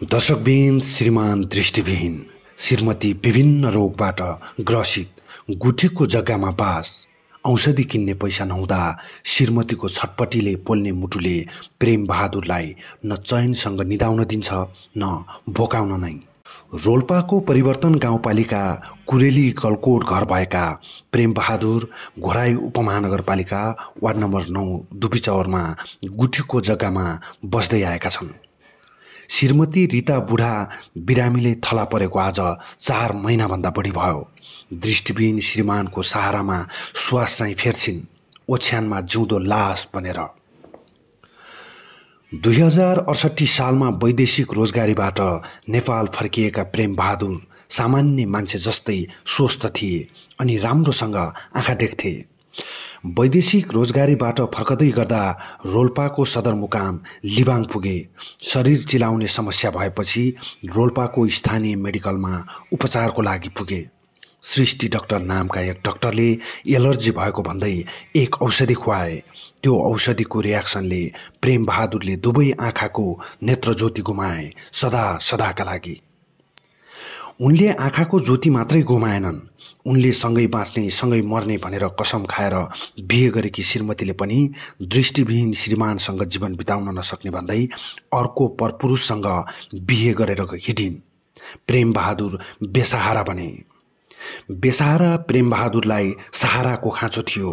दर्शकबिन श्रीमान दृष्टिविहीन श्रीमती विभिन्न रोगबाट ग्रसित गुठीको जग्गामा बास औषधि किन्ने पैसा नहुँदा श्रीमतीको छटपट्टिले पोल्ने मुटुले प्रेम बहादुरलाई न चयनसँग निदाउन दिन्छ न भोकाउन नै। रोल्पाको परिवर्तन गाउँपालिका कुरेली गलकोट घर भएका प्रेम बहादुर घोराई उपमहानगरपालिका वार्ड नम्बर नौ दुबिचौरमा गुठीको जग्गामा बस्दै आएका छन्। श्रीमती रिता बुढा बिरामीले थला परेको आज चार महिनाभन्दा बढी भयो। दृष्टिविहीन श्रीमानको सहारामा श्वास चाहिँ फेर्छिन् ओछ्यानमा जिउँदो लास बनेर। दुई हजार अडसट्ठी सालमा वैदेशिक रोजगारीबाट नेपाल फर्किएका प्रेम बहादुर सामान्य मान्छे जस्तै स्वस्थ थिए अनि राम्रोसँग आँखा देख्थे। वैदेशिक रोजगारीबाट फर्कदै गर्दा रोल्पाको सदरमुकाम लिबाङ पुगे। शरीर चिलाउने समस्या भएपछि रोल्पाको स्थानीय मेडिकलमा उपचारको लागि पुगे। सृष्टि डाक्टर नामका एक डाक्टरले एलर्जी भएको भन्दै एक औषधि खुवाए। त्यो औषधिको रियाक्सनले प्रेम बहादुरले दुवै आँखाको नेत्रज्योति गुमाए सदा सदाका लागि। उनले आँखाको ज्योति मात्रै गुमाएनन्। उनले सँगै बाँच्ने सँगै मर्ने भनेर कसम खाएर बिहे गरेकी श्रीमतीले पनि दृष्टिविहीन श्रीमानसँग जीवन बिताउन नसक्ने भन्दै अर्को परपुरुषसँग बिहे गरेर हिँडिन्। प्रेम बहादुर बेसहारा बने। बेसहारा प्रेम बहादुरलाई सहाराको खाँचो थियो।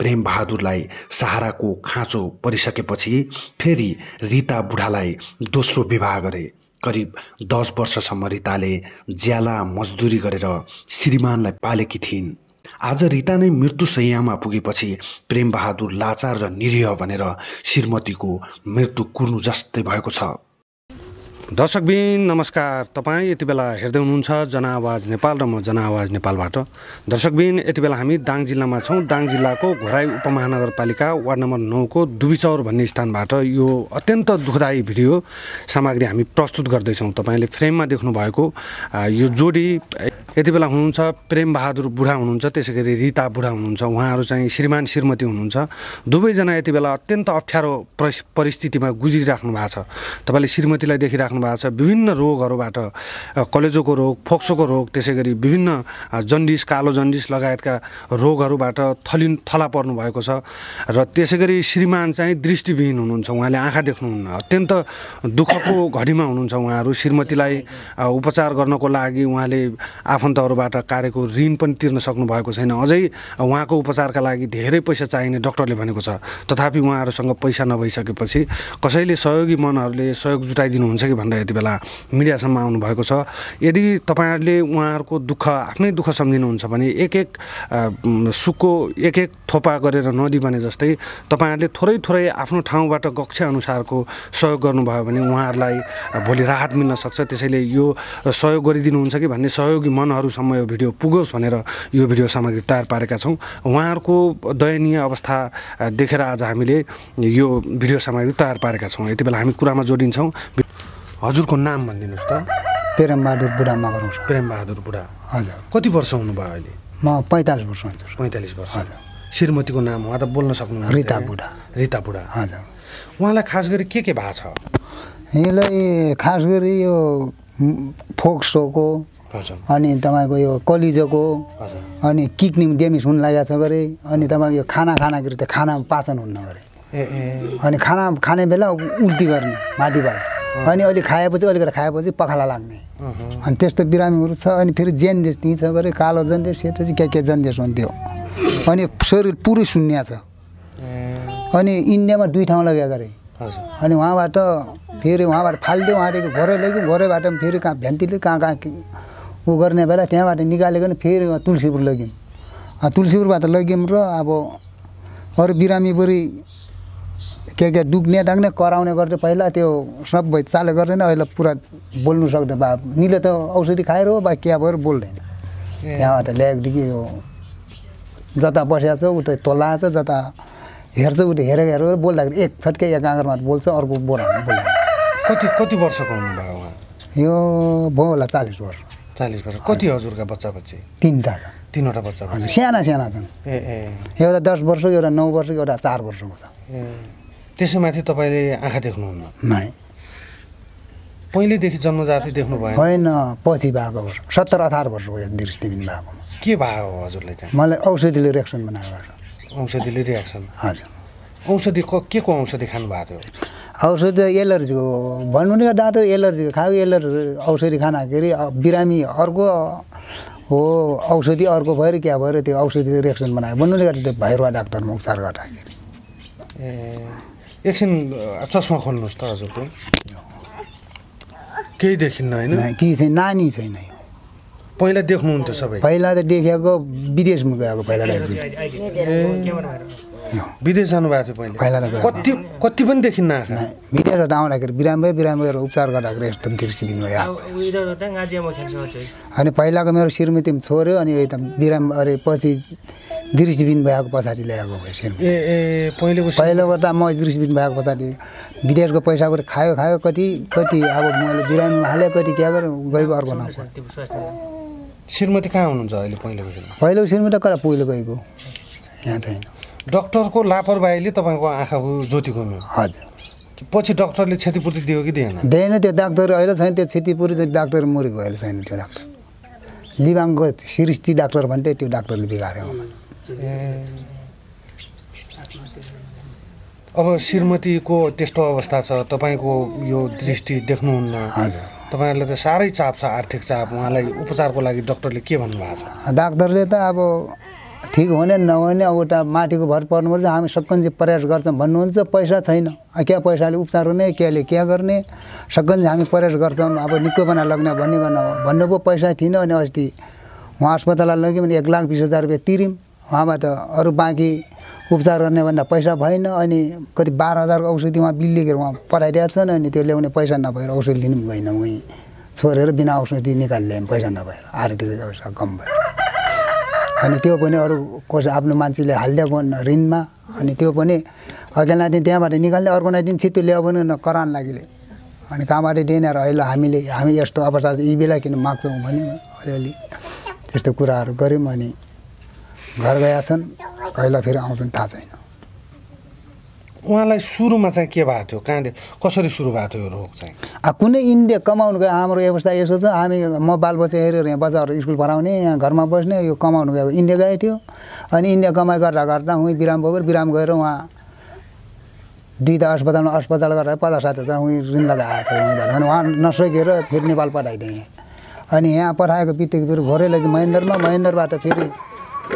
प्रेम बहादुरलाई सहाराको खाँचो परिसकेपछि फेरि रिता बुढालाई दोस्रो विवाह गरे। करिब दस वर्षसम्म रिताले ज्याला मजदुरी गरेर श्रीमानलाई पालेकी थिइन्। आज रिता नै मृत्युशैयामा पुगेपछि प्रेमबहादुर लाचार र निरीह भनेर श्रीमतीको मृत्यु कुर्नु जस्तै भएको छ। दर्शकबिन नमस्कार। तपाईँ यति बेला हेर्दै हुनुहुन्छ जनआवाज नेपाल र म जनआवाज नेपालबाट। दर्शकबिन यति बेला हामी दाङ जिल्लामा छौँ। दाङ जिल्लाको घोराई उपमहानगरपालिका वार्ड नम्बर नौको दुबिचौर भन्ने स्थानबाट यो अत्यन्त दुःखदायी भिडियो सामग्री हामी प्रस्तुत गर्दैछौँ। तपाईँले फ्रेममा देख्नुभएको यो जोडी यति बेला हुनुहुन्छ प्रेम बहादुर बुढा हुनुहुन्छ त्यसै गरी रिता बुढा हुनुहुन्छ उहाँहरू चाहिँ श्रीमान श्रीमती हुनुहुन्छ। दुवैजना यति बेला अत्यन्त अप्ठ्यारो परिस्थितिमा गुजिराख्नु भएको छ। तपाईँले श्रीमतीलाई देखिराख्नु भएको छ विभिन्न रोगहरूबाट कलेजोको रोग फोक्सोको रोग त्यसै गरी विभिन्न जन्डिस कालो जन्डिस लगायतका रोगहरूबाट थलिन थला पर्नु भएको छ। र त्यसै गरी श्रीमान चाहिँ दृष्टिविहीन हुनुहुन्छ उहाँले आँखा देख्नुहुन्न। अत्यन्त दुःखको घडीमा हुनुहुन्छ उहाँहरू। श्रीमतीलाई उपचार गर्नको लागि उहाँले आफू आफन्तहरूबाट कार्यको ऋण पनि तिर्न सक्नुभएको छैन। अझै उहाँको उपचारका लागि धेरै पैसा चाहिने डक्टरले भनेको छ। तथापि उहाँहरूसँग पैसा नभइसकेपछि कसैले सहयोगी मनहरूले सहयोग जुटाइदिनुहुन्छ कि भनेर यति बेला मिडियासम्म आउनुभएको छ। यदि तपाईँहरूले उहाँहरूको दुःख आफ्नै दुःख सम्झिनुहुन्छ भने एक एक सुकको एक एक थोपा गरेर नदी भने जस्तै तपाईँहरूले थोरै थोरै आफ्नो ठाउँबाट कक्षा अनुसारको सहयोग गर्नुभयो भने उहाँहरूलाई भोलि राहत मिल्न सक्छ। त्यसैले यो सहयोग गरिदिनुहुन्छ कि भन्ने सहयोगी मन उहाँहरूसम्म यो भिडियो पुगोस् भनेर यो भिडियो सामग्री तयार पारेका छौँ। उहाँहरूको दयनीय अवस्था देखेर आज हामीले यो भिडियो सामग्री तयार पारेका छौँ। यति बेला हामी कुरामा जोडिन्छौँ। हजुरको नाम भनिदिनुहोस् त। प्रेमबहादुर बुढा मगर प्रेमबहादुर बुढा। हजुर। कति वर्ष हुनुभयो अहिले? म पैँतालिस वर्ष हुन्छु पैँतालिस वर्ष। हजुर। श्रीमतीको नाम उहाँ त बोल्न सक्नु रिता बुढा। रिता बुढा। हजुर। उहाँलाई खास गरी के के भएको छ? यहाँलाई खास गरी यो फोक्सोको अनि तपाईँको यो कलिजोको अनि किक्ने डेमिस हुन लागेको छ गरे अनि तपाईँको यो खाना खाँदाखेरि त खाना पाचन हुन्न गरे अनि खाना खाने बेला उल्टी गर्ने माथि भयो अनि अहिले खाएपछि अलिकति खाएपछि पखाला लाग्ने। अनि त्यस्तो बिरामीहरू छ। अनि फेरि जेन्डेस त्यहीँ छ गरे कालो जन्डेस सेतो चाहिँ के के जन्डेस हुन्थ्यो अनि शरीर पुरै शून्य छ। अनि इन्डियामा दुई ठाउँ लगेको गरे अनि उहाँबाट फेरि उहाँबाट फालिदियो उहाँदेखि घरै लग्यो घरैबाट फेरि कहाँ भ्यान्तीले कहाँ कहाँ ऊ गर्ने बेला त्यहाँबाट निकालेको फेरि तुलसीपुर लग्यौँ। तुलसीपुरबाट लग्यौँ र अब अरू बिरामी बुढी के के डुक्ने डाक्ने कराउने गर्छ पहिला त्यो सबै चाले गर्दैन अहिले पुरा बोल्नु सक्दैन। बा निले त औषधि खाएर हो बा क्या भएर बोल्दैन। त्यहाँबाट ल्याएकोदेखि यो जता बसेको छ उता तोला छ जता हेर्छ उता हेरेको हेरेर बोल्दाखेरि एक छट्के एक आँगरमा बोल्छ अर्को बोरा बोल्छ कति कति वर्षको हुनुभयो यो भयो होला चालिस वर्ष। चालिस वर्ष। कति हजुरका बच्चा बच्ची तिनवटा छ तिनवटा बच्चा हजुर साना साना छन्। ए ए। एउटा दस वर्षको एउटा नौ वर्षको एउटा चार वर्षको छ ए। त्यसै माथि तपाईँले आँखा देख्नुहुन्न? नै। पहिल्यैदेखि जन्मजाति देख्नु भयो। होइन पछि भएको सत्तर अठार वर्ष भयो दृष्टिबिन भएको। के भयो हजुरलाई चाहिँ मलाई औषधिले रिएक्सन बनाएको। औषधिले रियाक्सन। हजुर। औषधि क के को औषधि खानु भएको थियो? औषधि एलर्जीको भन्नु नि डाक्टर एलर्जीको खाएको एलर्जी औषधि खाँदाखेरि बिरामी अर्को हो औषधि अर्को भएर क्या भएर त्यो औषधिले रिएक्सन बनायो। भन्नु नि त्यो भैरवा डाक्टरमा उपचार गर्दाखेरि। ए एकछिन चस्मा खोल्नुहोस् त हजुरको केही देखिन्न होइन? ना- कि चाहिँ नानी छैन यो। पहिला देख्नुहुन्थ्यो सबै। पहिला त देखेको विदेशमा गएको पहिला त। विदेश जानुभएको थियो पहिला। कति कति पनि देखिन्न विदेशबाट आउँदाखेरि बिरामै गरेर उपचार गर्दाखेरि एकदम तिर्सिदिनु अनि पहिलाको मेरो श्रीमती पनि छोड्यो अनि एकदम बिराम अरे पछि दृष्टिबिन भएको पछाडि ल्याएको ए ए पहिलेको पहिलोको त म दृष्टिबिन भएको पछाडि विदेशको पैसाको खायो खायो कति कति अब मैले बिरामी हालेँ कति क्या गरेँ गएको अर्को नाम। श्रीमती कहाँ हुनुहुन्छ अहिले पहिलोको पहिलो श्रीमती कता पहिलो गएको यहाँ छैन। डक्टरको लापरवाहीले तपाईँको आँखाको ज्योति घुम्यो। हजुर। पछि डक्टरले क्षतिपूर्ति दियो कि दिएन? दिएन त्यो डाक्टर अहिले छैन त्यो क्षतिपुरी चाहिँ डाक्टर मरेको अहिले छैन त्यो डाक्टर। लिबाङको सृष्टि डाक्टर भन्थे त्यो डाक्टरले बिगाऱ्यो। अब श्रीमतीको त्यस्तो अवस्था छ तपाईँको यो दृष्टि देख्नुहुन्न। हजुर। तपाईँहरूलाई त साह्रै चाप छ आर्थिक चाप। उहाँलाई उपचारको लागि डक्टरले के भन्नुभएको छ? डाक्टरले त अब ठिक हुने नहुने अब उता माथिको भर पर्नुपर्छ हामी सक्कन चाहिँ प्रयास गर्छौँ। भन्नुहुन्छ पैसा छैन। क्या पैसाले उपचार हुने केले क्या गर्ने? सक्कन चाहिँ हामी प्रयास गर्छौँ अब निको बना लग्ने भन्नु पो पैसा थिएन अनि अस्ति उहाँ अस्पताल लग्यो भने एक लाख बिस हजार रुपियाँ तिर्यौँ त अरू बाँकी उपचार गर्ने भन्दा पैसा भएन अनि कति बाह्र हजारको औषधि उहाँ बिल लेखेर उहाँ पठाइदिएको छन् अनि त्यो ल्याउने पैसा नभएर औषधि लिनु पनि गएन उहीँ छोडेर बिना औषधि निकाली ल्यायौँ पैसा नभएर। आरटिको पैसा कम भयो। अनि त्यो पनि अरू कसै आफ्नो मान्छेले हालिदिएको ऋणमा अनि त्यो पनि अघिल्ला दिन त्यहाँबाट निकाल्ने अर्को दिन छिटो ल्यायो भने न करान लागिले। अनि कहाँबाट र अहिले हामीले हामी यस्तो अवस्था यी बेला किन माग्छौँ भने अलिअलि त्यस्तो कुराहरू गऱ्यौँ अनि घर गएका छन् कहिले फेरि आउँछन् थाहा छैन। उहाँलाई सुरुमा चाहिँ के भएको थियो? कहाँदेखि कसरी सुरु भएको थियो यो रोग चाहिँ? कुनै इन्डिया कमाउनु गयो हाम्रो अवस्था यसो छ। हामी म बालबच्चा हेरेर यहाँ बच्चाहरू स्कुल पढाउने यहाँ घरमा बस्ने यो कमाउनु गएको इन्डिया गएको थियो। अनि इन्डिया कमाइ गर्दा गर्दा उहीँ बिराम बोकेर बिराम गएर उहाँ दुईवटा अस्पतालमा अस्पताल गरेर पचास साठी हजार उहीँ ऋण लगाएको छ उहीँ नसकेर फेरि नेपाल पठाइदिएँ। अनि यहाँ पठाएको बित्तिकै फेरि भोरै लग्यो महेन्द्रमा महेन्द्रबाट फेरि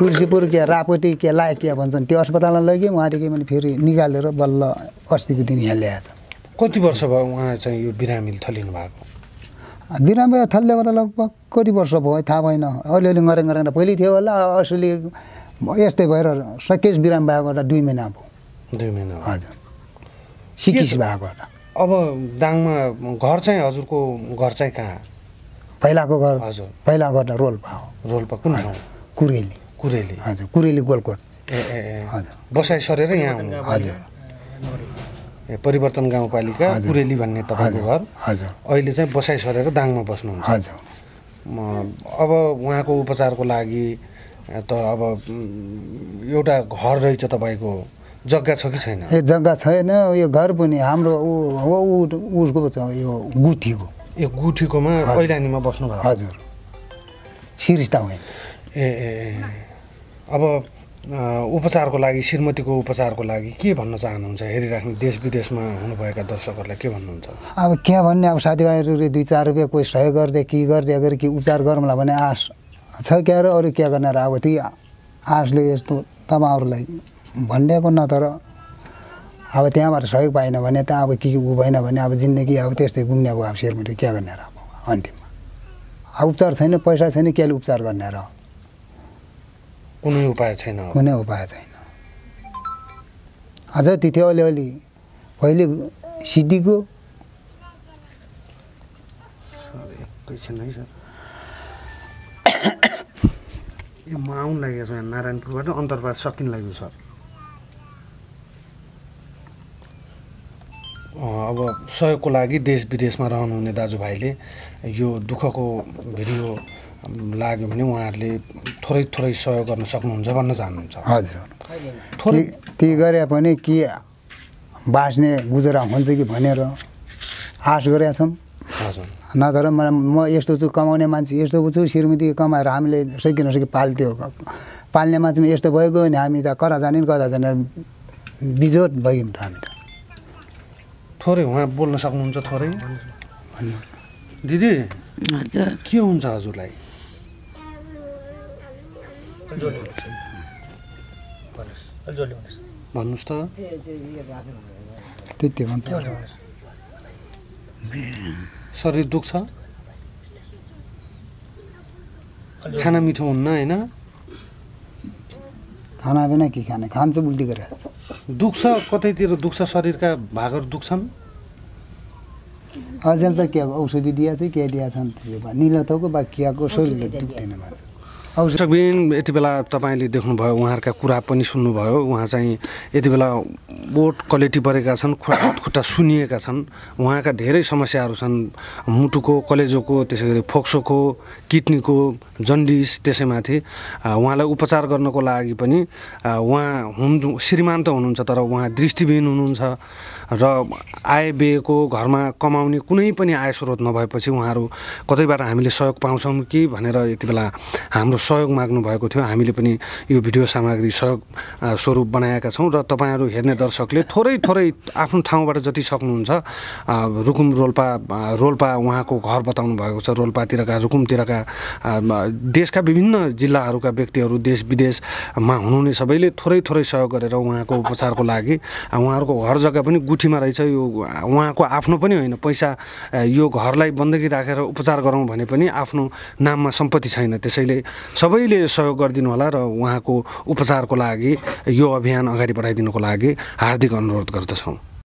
तुलसीपुर के रापोटी के लायक के भन्छन् त्यो अस्पतालमा लग्यो उहाँदेखि मैले फेरि निकालेर बल्ल अस्तिको दिन यहाँ ल्याएछ। कति वर्ष भयो उहाँ चाहिँ यो बिरामीले थलिनु भएको? बिरामी थल्लेबाट लगभग कति वर्ष भयो थाहा भएन। अलिअलि गरेर गरेर पहिले थियो होला असली यस्तै भएर सकेस बिराम भएको एउटा दुई महिना भयो। दुई महिना। हजुर। सिकिस भएको अब दाङमा घर चाहिँ हजुरको घर चाहिँ कहाँ? पहिलाको घर हजुर। पहिला घर त रोल्पा हो। रोल्पा कुन ठाउँ? कुरेली कुरेली। हजुर कुरेली गोलकोट। ए ए ए। हजुर। बसाइ सरेर यहाँ आउनु हजुर। ए परिवर्तन गाउँपालिका। कुरेली भन्ने तपाईँको घर। हजुर अहिले चाहिँ बसाइ सरेर दाङमा बस्नुहुन्छ। हजुर। म- अब उहाँको उपचारको लागि त अब एउटा घर रहेछ तपाईँको। जग्गा छ कि छैन? ए जग्गा छैन। यो घर पनि हाम्रो ऊ उसको छ यो गुठीको। यो गुठीकोमा कैलानीमा बस्नुभयो हजुर। सिरिस्ता होइन ए ए ए। अब उपचारको लागि श्रीमतीको उपचारको लागि के भन्न चाहनुहुन्छ? हेरिराख्ने देश विदेशमा हुनुभएका दर्शकहरूलाई के भन्नुहुन्छ? अब क्या भन्ने? अब साथीभाइहरूले दुई चार रुपियाँ कोही सहयोग गरिदिए के गरिदिए अगर कि उपचार गरौँला भने आश छ क्या? र अरू क्या गर्ने र अब त्यही आशले यस्तो तपाईँहरूलाई भनिदिएको न तर अब त्यहाँबाट सहयोग पाएन भने त अब के ऊ भएन भने अब जिन्दगी अब त्यस्तै घुम्ने अब अब क्या गर्ने र अब अन्तिममा। उपचार छैन पैसा छैन केले उपचार गर्ने र कुनै उपाय छैन। कुनै उपाय छैन। अझ ती थियो अलिअलि पहिले सिद्धीको यो म आउनु लागेको छु यहाँ नारायणपुरबाट अन्तर्वाद सकिन लाग्यो सर। अब सहयोगको लागि देश विदेशमा रहनुहुने दाजुभाइले यो दुःखको भिडियो लाग्यो भने उहाँहरूले थोरै थोरै सहयोग गर्न सक्नुहुन्छ भन्न चाहनुहुन्छ। हजुर। थोरै ती गरे पनि के बाँच्ने गुजरा हुन्छ कि भनेर आश गरेका छौँ हजुर। नत्र म म यस्तो छु कमाउने मान्छे यस्तो छु श्रीमती कमाएर हामीले सके नसके पाल्थ्यो। पाल्ने मान्छेमा यस्तो भइगयो भने हामी त कता जाने कता जाने बिजोट भइगयौँ त हामी त। थोरै उहाँ बोल्न सक्नुहुन्छ थोरै। दिदी हजुर। के हुन्छ हजुरलाई? जोड्ले भन्नुहोस् त। त्यति भन्छ शरीर दुख्छ? खाना मिठो हुन्न होइन? खाना पनि के खाने? खान्छ उल्टी गरेर दुख्छ? कतैतिर दुख्छ? शरीरका भागहरू दुख्छन्? अझै त के औषधि दिया चाहिँ के दिया छन्? निलो थोको बा कियाको शरीरले दुख्दैन दर्शकबिन यति बेला तपाईँले देख्नुभयो उहाँहरूका कुरा पनि सुन्नुभयो। उहाँ चाहिँ यति बेला बोट क्वालिटी परेका छन् खुट्टा खुट्टा सुनिएका छन्। उहाँका धेरै समस्याहरू छन्। मुटुको कलेजोको त्यसै गरी फोक्सोको किडनीको जन्डिस त्यसैमाथि। उहाँलाई उपचार गर्नको लागि पनि उहाँ हुनु श्रीमान त हुनुहुन्छ तर उहाँ दृष्टिविहीन हुनुहुन्छ। र आय व्ययको घरमा कमाउने कुनै पनि आय स्रोत नभएपछि उहाँहरू कतैबाट हामीले सहयोग पाउँछौँ कि भनेर यति बेला हाम्रो सहयोग माग्नु भएको थियो। हामीले पनि यो भिडियो सामग्री सहयोग स्वरूप बनाएका छौँ र तपाईँहरू हेर्ने दर्शकले थोरै थोरै आफ्नो ठाउँबाट जति सक्नुहुन्छ रुकुम रोल्पा रोल्पा उहाँको घर बताउनु भएको छ। रोल्पातिरका रुकुमतिरका देशका विभिन्न जिल्लाहरूका व्यक्तिहरू देश विदेशमा हुनुहुने सबैले थोरै थोरै सहयोग गरेर उहाँको उपचारको लागि उहाँहरूको घर जग्गा पनि गुठीमा रहेछ। यो उहाँको आफ्नो पनि होइन पैसा यो घरलाई बन्दगी राखेर उपचार गरौँ भने पनि आफ्नो नाममा सम्पत्ति छैन। त्यसैले सबैले सहयोग गरिदिनु होला र उहाँको उपचारको लागि यो अभियान अगाडि बढाइदिनुको लागि हार्दिक अनुरोध गर्दछौँ।